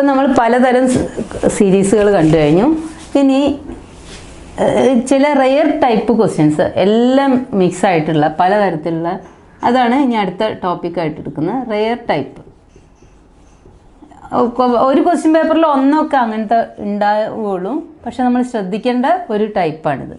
ഇപ്പം നമ്മൾ പലതരം സീരീസുകൾ കണ്ടു കഴിഞ്ഞു. ഇനി ചില റെയർ ടൈപ്പ് ക്വസ്റ്റ്യൻസ് എല്ലാം മിക്സ് ആയിട്ടുള്ള പലതരത്തിലുള്ള അതാണ് ഇനി അടുത്ത ടോപ്പിക്കായിട്ട് എടുക്കുന്നത് റെയർ ടൈപ്പ്. ഒരു ക്വസ്റ്റ്യൻ പേപ്പറിൽ ഒന്നൊക്കെ അങ്ങനത്തെ ഉണ്ടാവുള്ളൂ പക്ഷെ നമ്മൾ ശ്രദ്ധിക്കേണ്ട ഒരു ടൈപ്പാണിത്.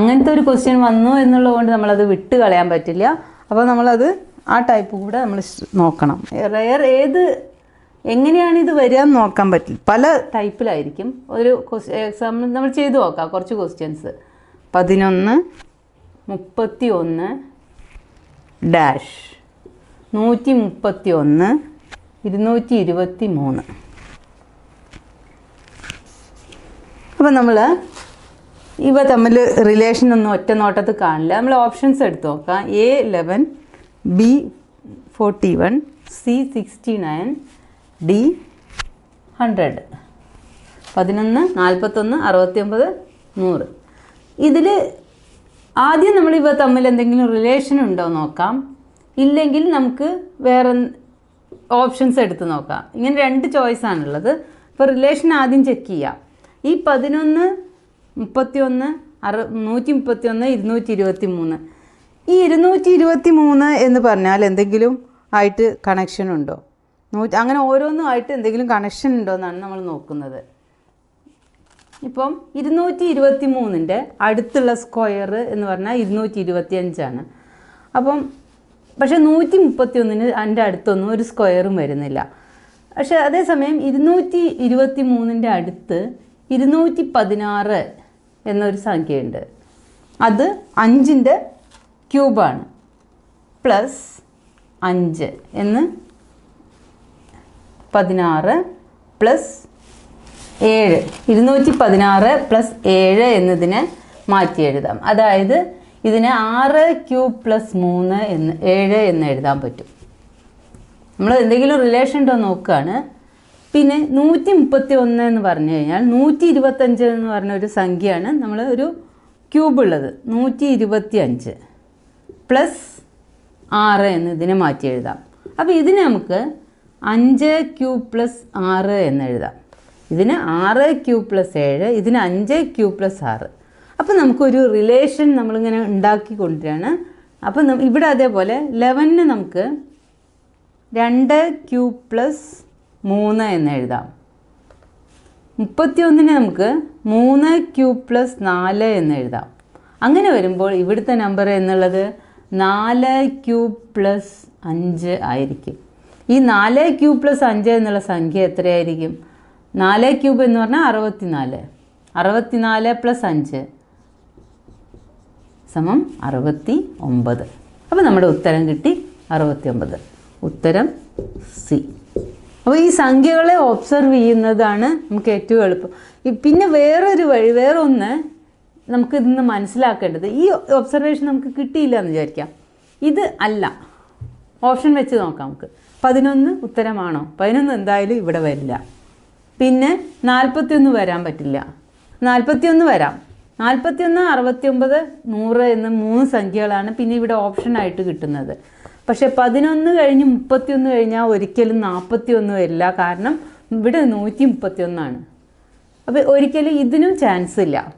അങ്ങനത്തെ ഒരു ക്വസ്റ്റ്യൻ വന്നു എന്നുള്ളതുകൊണ്ട് നമ്മളത് വിട്ട് കളയാൻ പറ്റില്ല. അപ്പോൾ നമ്മളത് ആ ടൈപ്പ് കൂടെ നമ്മൾ നോക്കണം. റയർ ഏത് എങ്ങനെയാണ് ഇത് വരിക എന്ന് നോക്കാൻ പറ്റില്ല. പല ടൈപ്പിലായിരിക്കും ഒരു എക്സാമ്പിൾ നമ്മൾ ചെയ്ത് നോക്കാം. കുറച്ച് ക്വസ്റ്റ്യൻസ് പതിനൊന്ന് മുപ്പത്തി ഒന്ന് ഡാഷ് നൂറ്റി മുപ്പത്തി ഒന്ന് ഇരുന്നൂറ്റി ഇരുപത്തി മൂന്ന് അപ്പോൾ നമ്മൾ ഇവ തമ്മിൽ റിലേഷൻ ഒന്നും ഒറ്റ നോട്ടത്തിൽ കാണില്ല. നമ്മൾ ഓപ്ഷൻസ് എടുത്ത് നോക്കാം. A eleven B forty one C sixty nine D hundred പതിനൊന്ന് നാൽപ്പത്തൊന്ന് അറുപത്തി ഒമ്പത് നൂറ്. ഇതിൽ ആദ്യം നമ്മൾ ഇവ തമ്മിൽ എന്തെങ്കിലും റിലേഷൻ ഉണ്ടോ നോക്കാം. ഇല്ലെങ്കിൽ നമുക്ക് വേറെ ഓപ്ഷൻസ് എടുത്ത് നോക്കാം. ഇങ്ങനെ രണ്ട് ചോയ്സ് ആണുള്ളത്. അപ്പോൾ റിലേഷൻ ആദ്യം ചെക്ക് ചെയ്യാം. ഈ പതിനൊന്ന് മുപ്പത്തിയൊന്ന് അറു നൂറ്റി മുപ്പത്തിയൊന്ന് ഇരുന്നൂറ്റി ഇരുപത്തി മൂന്ന് ഈ ഇരുന്നൂറ്റി ഇരുപത്തി മൂന്ന് എന്ന് പറഞ്ഞാൽ എന്തെങ്കിലും ആയിട്ട് കണക്ഷൻ ഉണ്ടോ? നൂറ്റി അങ്ങനെ ഓരോന്നും ആയിട്ട് എന്തെങ്കിലും കണക്ഷൻ ഉണ്ടോ എന്നാണ് നമ്മൾ നോക്കുന്നത്. ഇപ്പം ഇരുന്നൂറ്റി ഇരുപത്തി മൂന്നിന്റെ അടുത്തുള്ള സ്ക്വയർ എന്ന് പറഞ്ഞാൽ ഇരുന്നൂറ്റി ഇരുപത്തി അഞ്ചാണ് അപ്പം പക്ഷേ നൂറ്റി മുപ്പത്തി ഒന്നിന് അതിന്റെ അടുത്തൊന്നും ഒരു സ്ക്വയറും വരുന്നില്ല. പക്ഷേ അതേസമയം ഇരുന്നൂറ്റി ഇരുപത്തി മൂന്നിന്റെ അടുത്ത് ഇരുന്നൂറ്റി പതിനാറ് എന്നൊരു സംഖ്യയുണ്ട്. അത് അഞ്ചിന്റെ ക്യൂബാണ്. പ്ലസ് അഞ്ച് എന്ന് പതിനാറ് പ്ലസ് ഏഴ്. ഇരുന്നൂറ്റി പതിനാറ് പ്ലസ് ഏഴ് എന്നതിനെ മാറ്റി എഴുതാം. അതായത് ഇതിനെ ആറ് ക്യൂബ് പ്ലസ് മൂന്ന് എന്ന് ഏഴ് എന്ന് എഴുതാൻ പറ്റും. നമ്മൾ എന്തെങ്കിലും റിലേഷൻ ഉണ്ടോ നോക്കുകയാണ്. പിന്നെ നൂറ്റി മുപ്പത്തി ഒന്ന് എന്ന് പറഞ്ഞു കഴിഞ്ഞാൽ നൂറ്റി ഇരുപത്തഞ്ച് എന്ന് പറഞ്ഞ ഒരു സംഖ്യയാണ് നമ്മൾ ഒരു ക്യൂബ് ഉള്ളത്. നൂറ്റി ഇരുപത്തി അഞ്ച് പ്ലസ് ആറ് എന്ന് ഇതിനെ മാറ്റി എഴുതാം. അപ്പോൾ ഇതിനെ നമുക്ക് അഞ്ച് ക്യൂ പ്ലസ് ആറ് എന്ന് എഴുതാം. ഇതിന് ആറ് ക്യൂ പ്ലസ് ഏഴ് ഇതിന് അഞ്ച് ക്യൂ പ്ലസ് ആറ്. അപ്പോൾ നമുക്കൊരു റിലേഷൻ നമ്മളിങ്ങനെ ഉണ്ടാക്കി കൊണ്ടുവരികയാണ് അപ്പം ഇവിടെ അതേപോലെ ലെവനിന് നമുക്ക് രണ്ട് ക്യൂ പ്ലസ് മൂന്ന് എന്ന് എഴുതാം. മുപ്പത്തിയൊന്നിന് നമുക്ക് മൂന്ന് ക്യൂ പ്ലസ് നാല് എന്ന് എഴുതാം. അങ്ങനെ വരുമ്പോൾ ഇവിടുത്തെ നമ്പർ എന്നുള്ളത് നാല് ക്യൂബ് പ്ലസ് അഞ്ച് ആയിരിക്കും. ഈ നാല് ക്യൂബ് പ്ലസ് അഞ്ച് എന്നുള്ള സംഖ്യ എത്രയായിരിക്കും? നാല് ക്യൂബ് എന്ന് പറഞ്ഞാൽ അറുപത്തിനാല്. അറുപത്തിനാല് പ്ലസ് അഞ്ച് സമം അറുപത്തി ഒമ്പത് അപ്പോൾ നമ്മുടെ ഉത്തരം കിട്ടി അറുപത്തി ഒമ്പത് ഉത്തരം സി. അപ്പോൾ ഈ സംഖ്യകളെ ഒബ്സർവ് ചെയ്യുന്നതാണ് നമുക്ക് ഏറ്റവും എളുപ്പം. പിന്നെ വേറൊരു വഴി വേറെ ഒന്ന് നമുക്ക് ഇതിന്ന് മനസ്സിലാക്കേണ്ടത് ഈ ഒബ്സർവേഷൻ നമുക്ക് കിട്ടിയില്ല എന്ന് വിചാരിക്കാം. ഇത് അല്ല. ഓപ്ഷൻ വെച്ച് നോക്കാം നമുക്ക്. പതിനൊന്ന് ഉത്തരമാണോ? പതിനൊന്ന് എന്തായാലും ഇവിടെ വരില്ല. പിന്നെ നാൽപ്പത്തിയൊന്ന് വരാൻ പറ്റില്ല. നാൽപ്പത്തിയൊന്ന് വരാം. നാൽപ്പത്തിയൊന്ന് അറുപത്തിയൊമ്പത് നൂറ് എന്ന മൂന്ന് സംഖ്യകളാണ് പിന്നെ ഇവിടെ ഓപ്ഷനായിട്ട് കിട്ടുന്നത്. പക്ഷേ പതിനൊന്ന് കഴിഞ്ഞ് മുപ്പത്തിയൊന്ന് കഴിഞ്ഞാൽ ഒരിക്കലും നാൽപ്പത്തിയൊന്ന് വരില്ല. കാരണം ഇവിടെ നൂറ്റി മുപ്പത്തിയൊന്നാണ് അപ്പോൾ ഒരിക്കലും ഇതിനും ചാൻസ് ഇല്ല.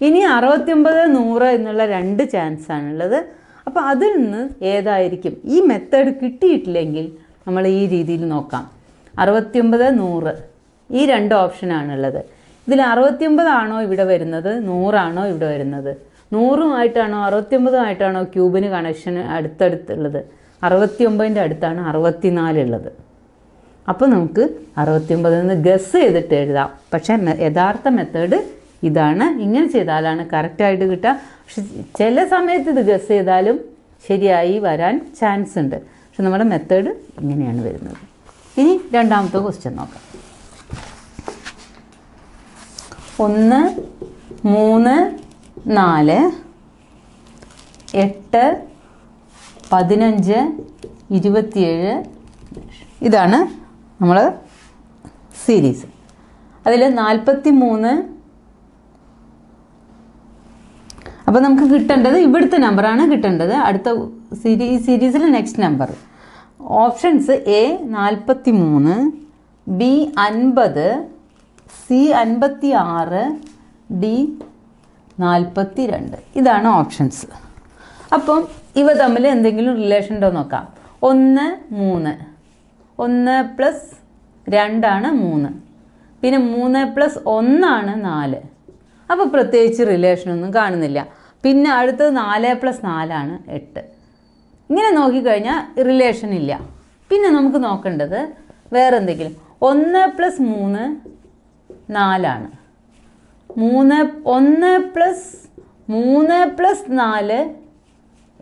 ഇനി അറുപത്തിയൊമ്പത് നൂറ് എന്നുള്ള രണ്ട് ചാൻസ് ആണുള്ളത്. അപ്പോൾ അതിൽ നിന്ന് ഏതായിരിക്കും? ഈ മെത്തേഡ് കിട്ടിയിട്ടില്ലെങ്കിൽ നമ്മൾ ഈ രീതിയിൽ നോക്കാം. അറുപത്തിയൊമ്പത് നൂറ്. ഈ രണ്ട് ഓപ്ഷനാണുള്ളത് ഇതിൽ അറുപത്തിയൊമ്പതാണോ ഇവിടെ വരുന്നത്? നൂറാണോ ഇവിടെ വരുന്നത്? നൂറുമായിട്ടാണോ അറുപത്തിയൊമ്പതുമായിട്ടാണോ ക്യൂബിന് കണക്ഷൻ അടുത്തടുത്തുള്ളത്? അറുപത്തിയൊമ്പതിന്റെ അടുത്താണ് അറുപത്തിനാലുള്ളത് അപ്പോൾ നമുക്ക് അറുപത്തിയൊമ്പതിൽ നിന്ന് ഗസ് ചെയ്തിട്ട് എഴുതാം. പക്ഷേ യഥാർത്ഥ മെത്തേഡ് ഇതാണ്. ഇങ്ങനെ ചെയ്താലാണ് കറക്റ്റായിട്ട് കിട്ടുക. പക്ഷെ ചില സമയത്ത് ഇത് ഗസ് ചെയ്താലും ശരിയായി വരാൻ ചാൻസ് ഉണ്ട്. പക്ഷെ നമ്മുടെ മെത്തേഡ് ഇങ്ങനെയാണ് വരുന്നത്. ഇനി രണ്ടാമത്തെ ക്വസ്റ്റ്യൻ നോക്കാം. ഒന്ന് മൂന്ന് നാല് എട്ട് പതിനഞ്ച് ഇരുപത്തിയേഴ് ഇതാണ് നമ്മൾ സീരീസ് അതിൽ നാൽപ്പത്തി മൂന്ന് അപ്പോൾ നമുക്ക് കിട്ടേണ്ടത് ഇവിടുത്തെ നമ്പറാണ് കിട്ടേണ്ടത്. അടുത്ത സീരീ ഈ സീരീസിലെ നെക്സ്റ്റ് നമ്പർ ഓപ്ഷൻസ് എ നാൽപ്പത്തി മൂന്ന് ബി അൻപത് സി അൻപത്തി ആറ് ഡി നാൽപ്പത്തി രണ്ട് ഇതാണ് ഓപ്ഷൻസ് അപ്പം ഇവ തമ്മിൽ എന്തെങ്കിലും റിലേഷൻ ഉണ്ടോ നോക്കാം. ഒന്ന് മൂന്ന്. ഒന്ന് പ്ലസ് രണ്ടാണ് മൂന്ന്. പിന്നെ മൂന്ന് പ്ലസ് ഒന്നാണ് നാല്. അപ്പോൾ പ്രത്യേകിച്ച് റിലേഷനൊന്നും കാണുന്നില്ല. പിന്നെ അടുത്തത് നാല് പ്ലസ് നാലാണ് എട്ട്. ഇങ്ങനെ നോക്കിക്കഴിഞ്ഞാൽ റിലേഷൻ ഇല്ല. പിന്നെ നമുക്ക് നോക്കേണ്ടത് വേറെ എന്തെങ്കിലും ഒന്ന് പ്ലസ് മൂന്ന് നാലാണ്. മൂന്ന് ഒന്ന് പ്ലസ് മൂന്ന് പ്ലസ് നാല്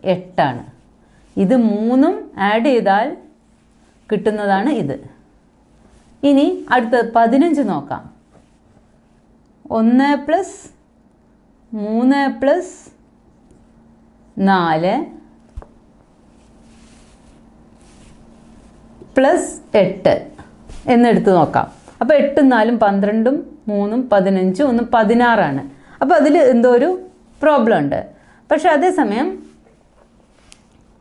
എട്ടാണ്. ഇത് മൂന്നും ആഡ് ചെയ്താൽ കിട്ടുന്നതാണ് ഇത്. ഇനി അടുത്ത പതിനഞ്ച് നോക്കാം. ഒന്ന് പ്ലസ് മൂന്ന് പ്ലസ് നാല് പ്ലസ് എട്ട് എന്നെടുത്ത് നോക്കാം. അപ്പോൾ എട്ടും നാലും പന്ത്രണ്ടും മൂന്നും പതിനഞ്ചും ഒന്നും പതിനാറാണ്. അപ്പോൾ അതിൽ എന്തോ ഒരു പ്രോബ്ലം ഉണ്ട്. പക്ഷെ അതേസമയം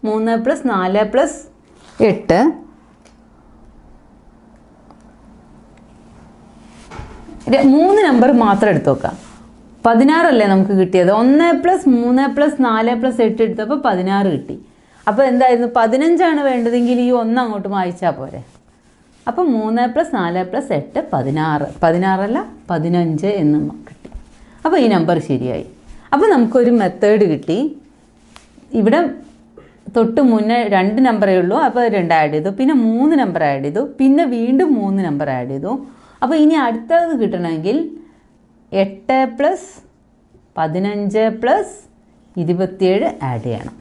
മൂന്ന് പ്ലസ് നാല് പ്ലസ് എട്ട് മൂന്ന് നമ്പർ മാത്രം എടുത്തു നോക്കാം. പതിനാറല്ലേ നമുക്ക് കിട്ടിയത്? ഒന്ന് പ്ലസ് മൂന്ന് പ്ലസ് നാല് പ്ലസ് എട്ട് എടുത്തപ്പോൾ പതിനാറ് കിട്ടി. അപ്പോൾ എന്തായിരുന്നു? പതിനഞ്ചാണ് വേണ്ടതെങ്കിൽ ഈ ഒന്ന് അങ്ങോട്ട് വായിച്ചാൽ പോരെ. അപ്പോൾ മൂന്ന് പ്ലസ് നാല് പ്ലസ് എട്ട് പതിനാറ്. പതിനാറല്ല പതിനഞ്ച് എന്ന് കിട്ടി. അപ്പോൾ ഈ നമ്പർ ശരിയായി. അപ്പോൾ നമുക്കൊരു മെത്തേഡ് കിട്ടി. ഇവിടെ തൊട്ട് മുന്നേ രണ്ട് നമ്പറേ ഉള്ളൂ. അപ്പോൾ രണ്ട് ആഡ് ചെയ്തു. പിന്നെ മൂന്ന് നമ്പർ ആഡ് ചെയ്തു. പിന്നെ വീണ്ടും മൂന്ന് നമ്പർ ആഡ് ചെയ്തു. അപ്പോൾ ഇനി അടുത്തത് കിട്ടണമെങ്കിൽ എട്ട് പ്ലസ് പതിനഞ്ച് പ്ലസ് ഇരുപത്തിയേഴ് ആഡ് ചെയ്യണം.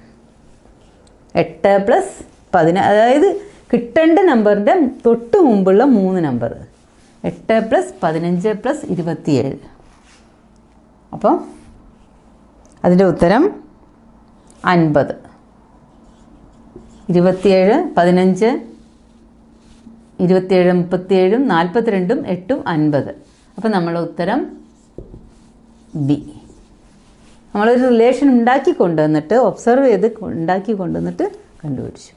എട്ട് പ്ലസ് പതിന അതായത് കിട്ടേണ്ട നമ്പറിന്റെ തൊട്ട് മുമ്പുള്ള മൂന്ന് നമ്പർ എട്ട് പ്ലസ് പതിനഞ്ച് പ്ലസ് ഇരുപത്തിയേഴ്. അപ്പോൾ അതിന്റെ ഉത്തരം അൻപത്. ഇരുപത്തിയേഴ് പതിനഞ്ച് ഇരുപത്തിയേഴ് മുപ്പത്തിയേഴും നാൽപ്പത്തിരണ്ടും എട്ടും അൻപത്. അപ്പോൾ നമ്മളെ ഉത്തരം ബി നമ്മളൊരു റിലേഷൻ ഉണ്ടാക്കി കൊണ്ടുവന്നിട്ട് ഒബ്സർവ് ചെയ്ത് ഉണ്ടാക്കി കൊണ്ടുവന്നിട്ട് കണ്ടുപിടിച്ചു.